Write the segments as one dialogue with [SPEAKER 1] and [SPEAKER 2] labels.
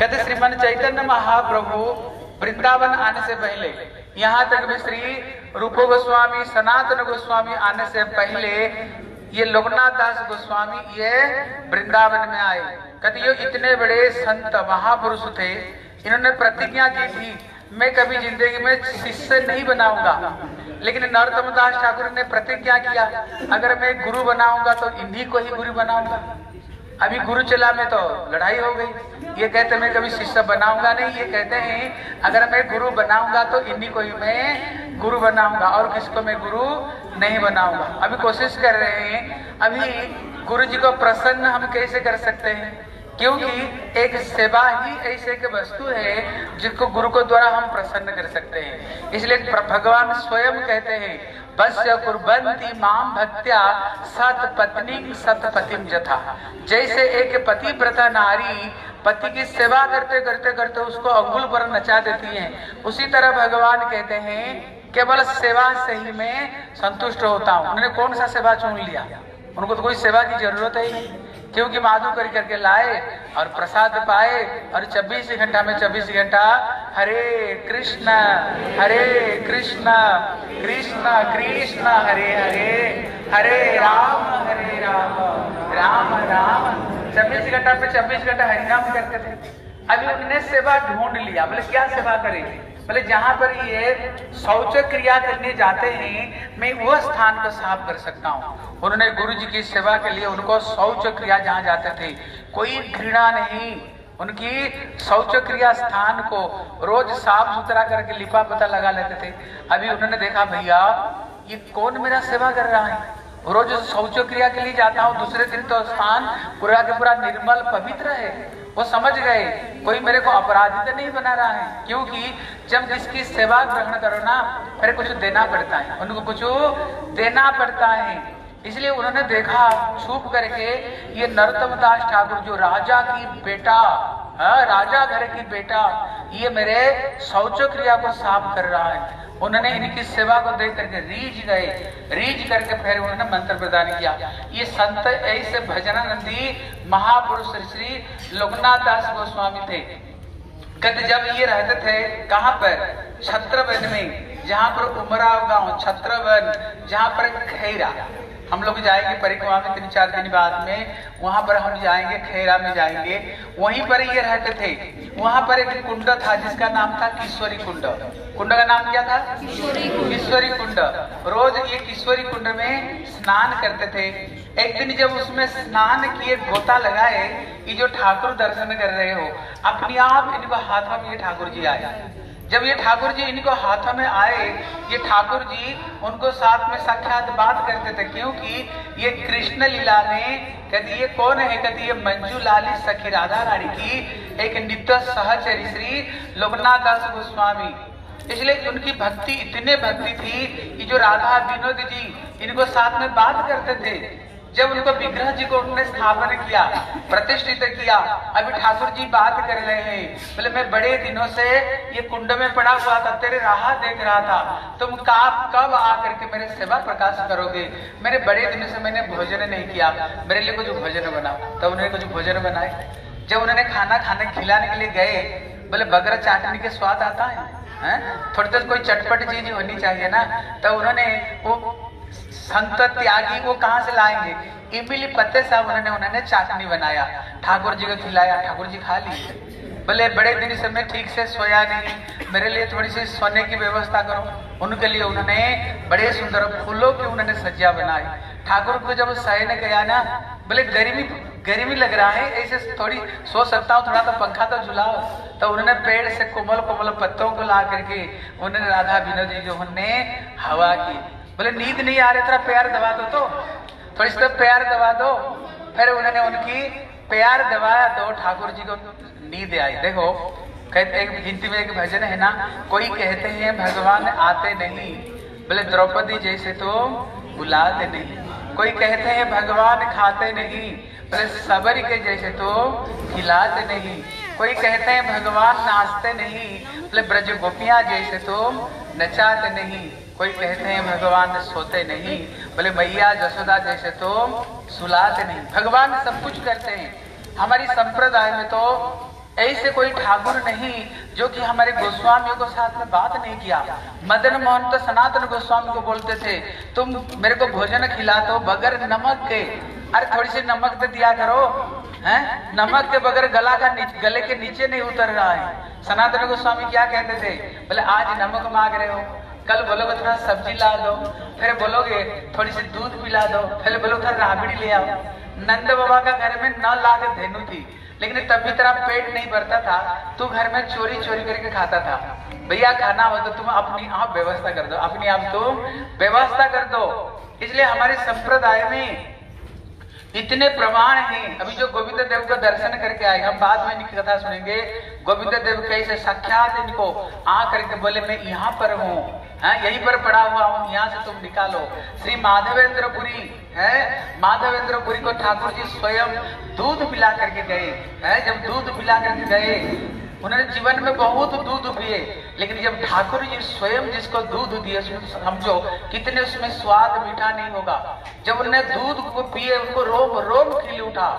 [SPEAKER 1] कहते श्रीमन चैतन्य महाप्रभु वृंदावन आने से पहले, यहाँ तक भी श्री रूप गोस्वामी, सनातन गोस्वामी आने से पहले, ये लोकनाथ दास गोस्वामी ये वृंदावन में आए। कहते, ये इतने बड़े संत महापुरुष थे, इन्होंने प्रतिज्ञा की थी, मैं कभी ज़िंदगी में शिष्य नहीं बनाऊँगा। लेकिन नरोत्तम दास ठाकुर ने प्रतिज्ञा किया, अगर मैं गुरु बनाऊँगा तो इन्हीं को ही गुरु बनाऊँगा। अभी गुरु चला में तो लड़ाई हो गई। ये कहते मैं कभी शिष्य बनाऊँगा नहीं। ये कहते हैं, अगर मैं गुरु बनाऊँगा तो इन्हीं को ही मैं गुरु बनाऊँगा और किसको मैं गुरु नहीं बनाऊँगा? अभी कोशिश कर रहे हैं। अभी गुरु जी को प्रसन्न हम कैसे कर सकते हैं? क्योंकि एक सेवा ही ऐसे एक वस्तु है जिसको गुरु को द्वारा हम प्रसन्न कर सकते हैं। इसलिए भगवान स्वयं कहते हैं कुर्बंती माम भक्त्या सत पत्नी सत पतिम जथा जैसे एक पति प्रथा नारी, पति की सेवा करते करते करते उसको अंगुल पर नचा देती है। उसी तरह भगवान कहते हैं, केवल सेवा से ही मैं संतुष्ट होता हूँ। उन्होंने कौन सा सेवा चुन लिया? उनको तो कोई सेवा की ज़रूरत ही नहीं। क्योंकि माधु कर करके लाए और प्रसाद पाए और 24 घंटा में 24 घंटा, हरे कृष्ण हरे कृष्ण कृष्ण कृष्ण, हरे हरे हरे राम हरे राम राम राम। 24 घंटा में 24 घंटा हरिनाम करते थे। अभी उन्होंने सेवा ढूंढ लिया, बोले क्या सेवा करेंगे? बोले जहाँ पर ये शौच क्रिया करने जाते हैं, मैं वो स्थान को साफ़ कर सकता हूँ। उन्होंने गुरु जी की सेवा के लिए उनको शौच क्रिया जहाँ जाते थे, कोई घृणा नहीं। उनकी शौच क्रिया स्थान को रोज साफ़ सुथरा करके लिपा पता लगा लेते थे। अभी उन्होंने देखा, भैया, ये कौन मेरा सेवा कर रहा है? रोज शौच क्रिया के लिए जाता हूँ, दूसरे दिन तो स्थान पूरा के पूरा निर्मल पवित्र है। वो समझ गए, कोई मेरे को अपराधी तो नहीं बना रहा है? क्योंकि जब जिसकी सेवा ग्रहण करो ना मेरे कुछ देना पड़ता है। उनको कुछ देना पड़ता है। इसलिए उन्होंने देखा, छुप करके ये नरोत्तम दास ठाकुर, जो राजा की बेटा हाँ राजा घर की बेटा, ये मेरे शौच क्रिया को साफ़ कर रहा है। उन्होंने इनकी सेवा को देख करके रीझ गए। रीझ करके फिर उन्होंने मंत्र प्रदान किया। ये संत ऐसे भजनानंदी महापुरुष श्री लोकनाथ दास गोस्वामी थे। कहते जब ये रहते थे, कहाँ पर? छत्रवन में, जहाँ पर उमराव गाँव छत्रवन जहाँ पर खैरा। हम लोग जाएँगे परिक्रमा में तीन चार दिन बाद में वहाँ पर हम जाएँगे खेरा में जाएँगे। वहीं पर ये रहते थे। वहाँ पर एक कुंड था जिसका नाम था किश्वरी कुंड। कुंड का नाम क्या था? किश्वरी कुंड। रोज ये किश्वरी कुंड में स्नान करते थे। एक दिन जब उसमें स्नान किए गोता लगाए कि जो ठाकुर दर्शन कर रहे हो अपने आप इनको हाथों में ये ठाकुर जी आए। जब ये ठाकुर जी इनको हाथों में आए, ये ठाकुर जी उनको साथ में साक्षात बात करते थे, क्योंकि ये कृष्ण लीला में कहती, ये कौन है? कहती, ये मंजू लाली सखी राधा रानी की एक नित्य सहचरी श्री लोकनाथ दास गोस्वामी। इसलिए उनकी भक्ति, इतने भक्ति थी कि जो राधा, विनोद जी इनको साथ में बात करते थे। जब उनको विग्रह जी को उन्होंने स्थापन किया प्रतिष्ठित किया अभी ठाकुर जी बात कर रहे हैं बोले मैं बड़े दिनों से ये कुंड में पड़ा हुआ था तेरे राह देख रहा था तुम कब कब आकर के मेरे सेवा प्रकाश करोगे? मेरे बड़े दिनों से मैंने भोजन नहीं किया मेरे लिए कुछ भोजन बनाओ। तब उन्होंने कुछ भोजन बनाए। जब उन्होंने खाना खाने खिलाने के लिए गए बोले बगर चाटने के स्वाद आता है, है? थोड़ी देर कोई चटपट चीज़ होनी चाहिए ना? तो उन्होंने वो संत त्यागी वो कहाँ से लाएँगे? इमली पत्ते साहब उन्होंने उन्होंने चाटनी बनाया। ठाकुर जी को खिलाया, ठाकुर जी खा ली बोले, बड़े दिन से मैं ठीक से सोया नहीं। मेरे लिए थोड़ी सी सोने की व्यवस्था करो। उनके लिए उन्होंने बड़े सुंदर फूलों की उन्होंने सज्जा बनाई। ठाकुर को जब सहने गया ना, बोले, गर्मी गर्मी लग रहा है, ऐसे थोड़ी सो सकता हूँ, थोड़ा तो पंखा तो झुलाओ। तो उन्होंने पेड़ से कोमल कोमल पत्तों को ला करके उन्होंने राधा विनोद जी उन्होंने हवा की। बोले, नींद नहीं आ रही, तेरा प्यार दबा दो तो। थोड़ी सी प्यार दबा दो। फिर उन्होंने उनकी प्यार दबाया तो ठाकुर जी को नींद आई। देखो, कहते एक हिंदी में एक भजन है ना, कोई कहते हैं, भगवान आते नहीं। बोले, द्रौपदी जैसे तो बुलाते नहीं। कोई कहते हैं, भगवान खाते नहीं। बोले सबर के जैसे तो खिलाते नहीं। कोई कहते हैं, भगवान नाचते नहीं, बोले ब्रज गोपियाँ जैसे तो नचाते नहीं। कोई कहते हैं, भगवान सोते नहीं, बोले मैया जसोदा जैसे तो सुलाते नहीं। भगवान सब कुछ करते हैं। हमारी संप्रदाय में तो ऐसे कोई ठाकुर नहीं, जो कि हमारे गोस्वामियों को साथ में बात नहीं किया। मदन मोहन तो सनातन गोस्वामी को बोलते थे, तुम मेरे को भोजन खिला दो बगैर नमक के। अरे थोड़ी सी नमक तो दिया करो हैं? नमक के बगैर गला का गले के नीचे नहीं उतर रहा है। सनातन गोस्वामी क्या कहते थे? बोले, आज नमक मांग रहे हो। कल बोलोगे थोड़ा सब्ज़ी ला दो, फिर बोलोगे थोड़ी सी दूध पिला दो, फिर बोलो थोड़ा राबड़ी ले आओ। नंद बाबा का घर में न ला के धेनु थी, लेकिन तब भी तेरा पेट नहीं भरता था, तू घर में चोरी चोरी करके खाता था। भैया, खाना हो तो तुम अपनी आप व्यवस्था कर दो, अपनी आप तुम व्यवस्था कर दो। इसलिए हमारे संप्रदाय में इतने प्रमाण हैं। अभी जो गोविंद देव का दर्शन करके आए, हम बाद में इनकी कथा सुनेंगे। गोविंद देव कैसे साक्षात इनको आ करके बोले, मैं यहाँ पर हूँ, है, यहीं पर पड़ा हुआ हूँ, यहाँ से तुम निकालो। श्री माधवेंद्रपुरी है माधवेंद्रपुरी को ठाकुर जी स्वयं दूध पिला करके गए, है, जब दूध पिला करके गए उन्होंने जीवन में बहुत दूध पिए, लेकिन जब ठाकुर जी स्वयं जिसको दूध दिए समझो कितने उसमें स्वाद मीठा नहीं होगा। जब उन्होंने दूध को पिए, उनको रोम रोम खिल उठा।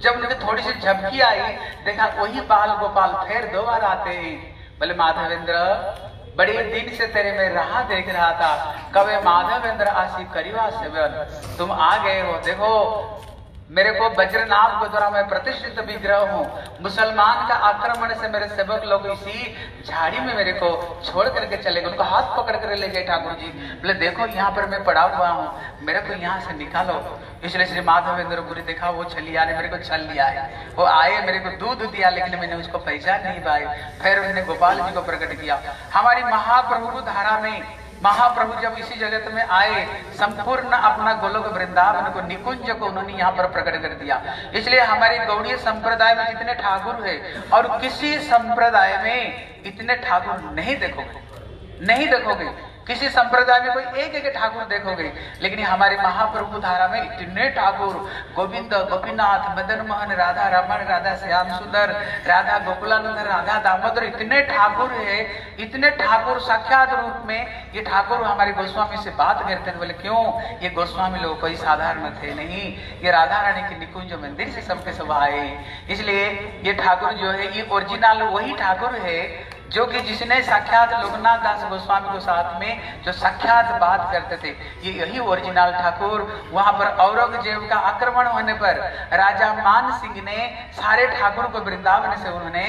[SPEAKER 1] जब उनकी थोड़ी सी झपकी आई, देखा वही बाल गोपाल फिर दो बार आते ही, बोले, माधवेंद्र, बड़े दिन से तेरे में राह देख रहा था। कवे, माधवेंद्र, आशी करीवा सेवन। तुम आ गए हो, देखो मेरे को वज्रनाभ के द्वारा मैं प्रतिष्ठित विग्रह हूँ। मुसलमान का आक्रमण से मेरे सेवक लोग इसी झाड़ी में मेरे को छोड़ करके चले गए। उनको हाथ पकड़ कर ले गए ठाकुर जी बोले, देखो, यहाँ पर मैं पड़ा हुआ हूँ। मेरे को यहाँ से निकालो। इसलिए श्री माधवेंद्र पुरी देखा, वो छलिया ने मेरे को छल लिया है। वो आए, मेरे को दूध दिया, लेकिन मैंने उसको पहचान नहीं पाए फिर उन्होंने गोपाल जी को प्रकट किया, हमारी महाप्रभु धारा में महाप्रभु जब इसी जगत में आए, संपूर्ण अपना गोलोक वृंदावन को, निकुंज को उन्होंने यहाँ पर प्रकट कर दिया। इसलिए हमारे गौड़ीय संप्रदाय में इतने ठाकुर है और किसी संप्रदाय में इतने ठाकुर नहीं देखोगे नहीं देखोगे। किसी संप्रदाय में कोई एक एक ठाकुर देखोगे, लेकिन हमारे महाप्रभु धारा में इतने ठाकुर, गोविंद, गोपीनाथ, मदन मोहन, राधा रमन, राधा श्याम सुंदर, राधा गोकुलानंद, राधा दामोदर, इतने ठाकुर है, इतने ठाकुर साक्षात रूप में, ये ठाकुर हमारे गोस्वामी से बात करते बोले, क्यों? ये गोस्वामी लोग कोई साधारण थे नहीं, ये राधा रानी के निकुंज मंदिर से सबके सब आए इसलिए ये ठाकुर जो है, ये ओरिजिनल वही ठाकुर है जो कि जिसने साक्षात लोकनाथ दास गोस्वामी को साथ में जो साक्षात बात करते थे, ये यही ओरिजिनल ठाकुर। वहाँ पर औरंगज़ेब का आक्रमण होने पर राजा मान सिंह ने सारे ठाकुर को वृंदावन से उन्होंने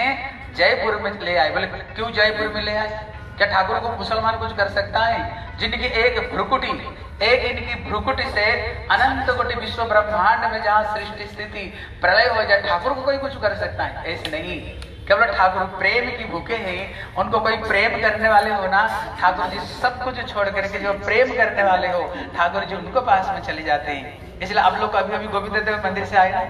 [SPEAKER 1] जयपुर में ले आए। बोले, क्यों जयपुर में ले आए? क्या ठाकुर को मुसलमान कुछ कर सकता है? जिनकी एक भ्रुकुटी, एक इनकी भ्रुकुटी से अनंत कोटि विश्व ब्रह्मांड में जहाँ सृष्टि स्थिति, प्रलय हो जाए, ठाकुर को कोई कुछ कर सकता है? ऐसे नहीं। केवल ठाकुर प्रेम की भूखे हैं, उनको कोई प्रेम करने वाले हो ना, ठाकुर जी सब कुछ छोड़ करके जो प्रेम करने वाले हो, ठाकुर जी उनको पास में चले जाते हैं। इसलिए आप लोग अभी अभी गोविंद देव मंदिर से आए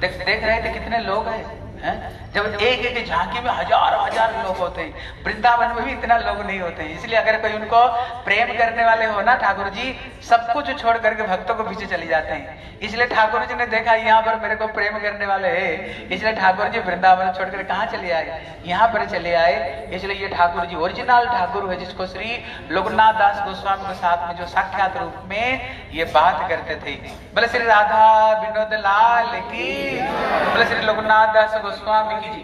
[SPEAKER 1] देख देख रहे थे कितने लोग हैं। है? जब एक एक झांकी में हज़ार हज़ार लोग होते हैं। वृंदावन में भी इतना लोग नहीं होते हैं। इसलिए अगर कोई उनको प्रेम करने वाले हो ना ठाकुर जी सब कुछ छोड़ करके भक्तों को पीछे चले जाते हैं। इसलिए ठाकुर जी ने देखा, यहाँ पर मेरे को प्रेम करने वाले है। इसलिए ठाकुर जी वृंदावन छोड़कर कहाँ चले आए? यहाँ पर चले आए। इसलिए ये ठाकुर जी ओरिजिनल ठाकुर है, जिसको श्री लोकनाथ दास गोस्वामी के साथ में जो साक्षात रूप में ये बात करते थे। बोले, श्री राधा विनोद लाल की। बोले, श्री लोकनाथ दास गोस्वामी की जी।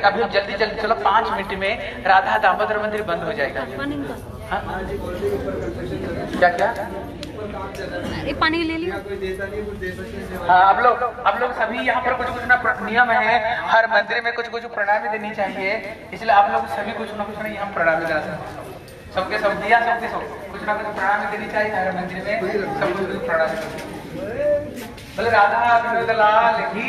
[SPEAKER 1] अभी जल्दी जल्दी चलो पाँच मिनट में राधा दामोदर मंदिर बंद हो जाएगा। हाँ? क्या क्या?
[SPEAKER 2] एक पानी ले लिया।
[SPEAKER 1] हाँ आप लोग आप लोग सभी यहाँ पर कुछ कुछ ना नियम है। हर मंदिर में कुछ कुछ प्रणामी देनी चाहिए। इसलिए आप लोग सभी कुछ ना कुछ ना यहाँ प्रणामी करा सकते हैं। सबके सब दिया सबके सब। कुछ ना कुछ प्रणामी देनी चाहिए हर मंदिर में। सब कुछ प्रणामी बोले राधा लाल की